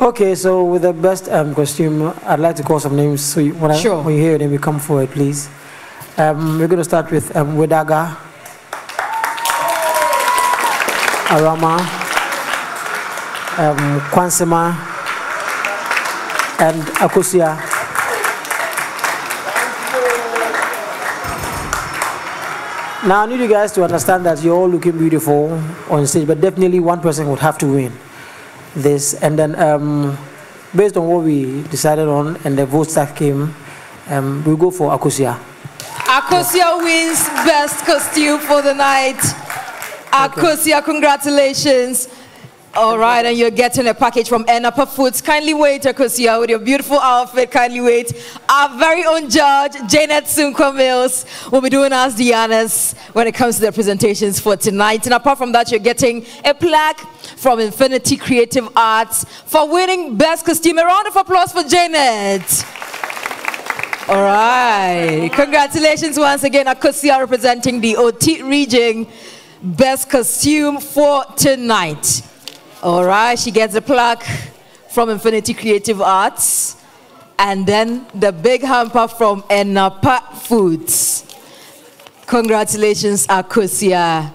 Okay, so with the best um, costume, I'd like to call some names. So you, when, Sure. I, when you hear them, you come forward, please. Um, we're going to start with um, Wedaga, Arama, um, Kwansema, and Akosua. Now, I need you guys to understand that you're all looking beautiful on stage, but definitely one person would have to win this. And then, um, based on what we decided on and the votes that came, um, we'll go for Akosua. Akosua wins best costume for the night. Akosua, congratulations. All right, and you're getting a package from Enapa Foods. Kindly wait, Akosua, with your beautiful outfit. Kindly wait. Our very own judge, Janet Sunko Mills, will be doing us the honors when it comes to the presentations for tonight. And apart from that, you're getting a plaque from Infinity Creative Arts for winning Best Costume. A round of applause for Janet. All right. Congratulations once again, Akosua representing the Oti region. Best costume for tonight. All right. She gets a plaque from Infinity Creative Arts. And then the big hamper from Enapa Foods. Congratulations, Akosua.